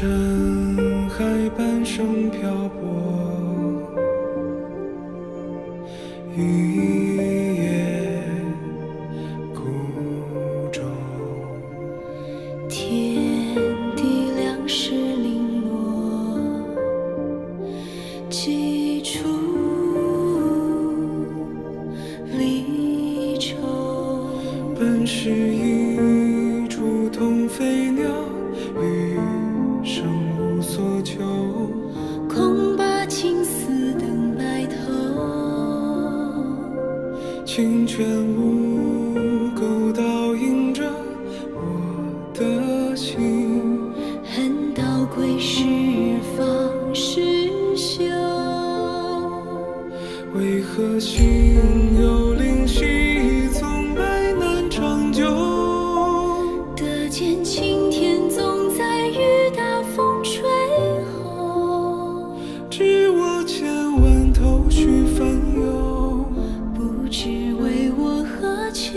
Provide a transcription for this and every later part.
深海半生漂泊，一叶孤舟，天地两世零落。几处离愁，本是一。为何心有灵犀，总爱难长久？得见青天总在雨打风吹后，知我千万头绪烦忧，不知为我何求？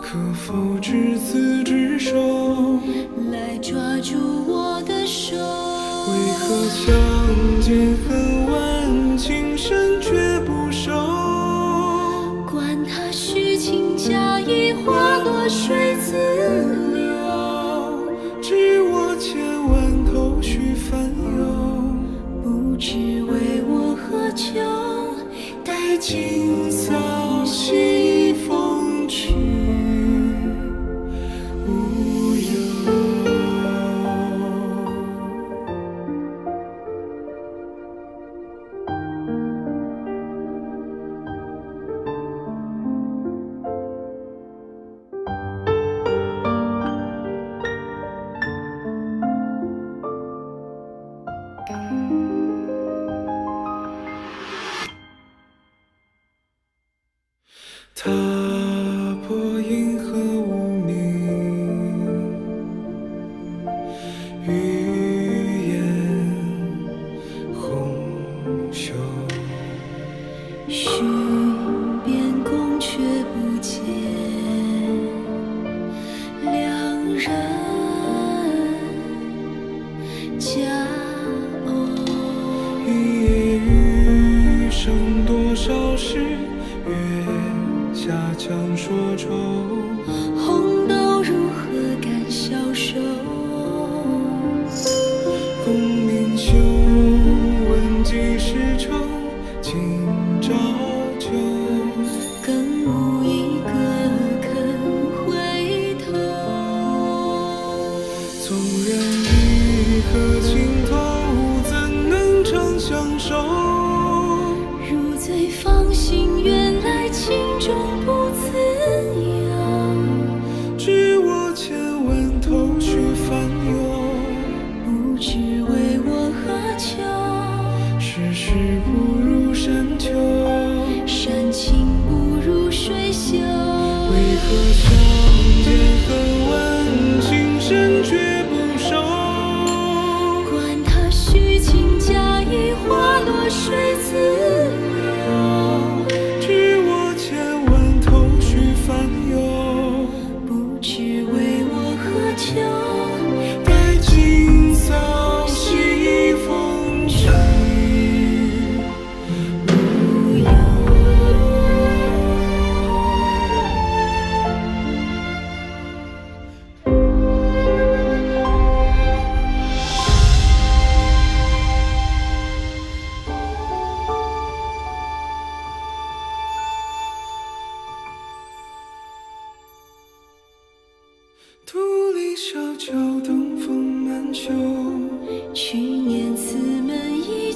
可否执子之手？来抓住我的手。为何相见恨水自流。知我千万头绪烦忧，不知为我何求？待今宵欲言红袖。寻遍宫阙不见良人佳偶。一夜余生多少事，月下强说愁。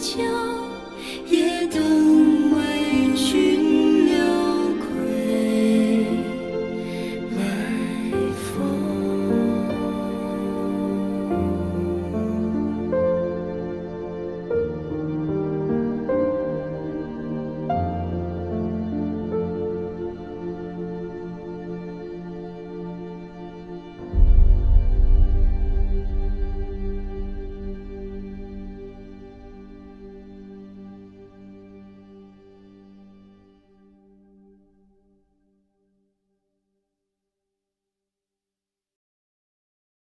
秋也懂。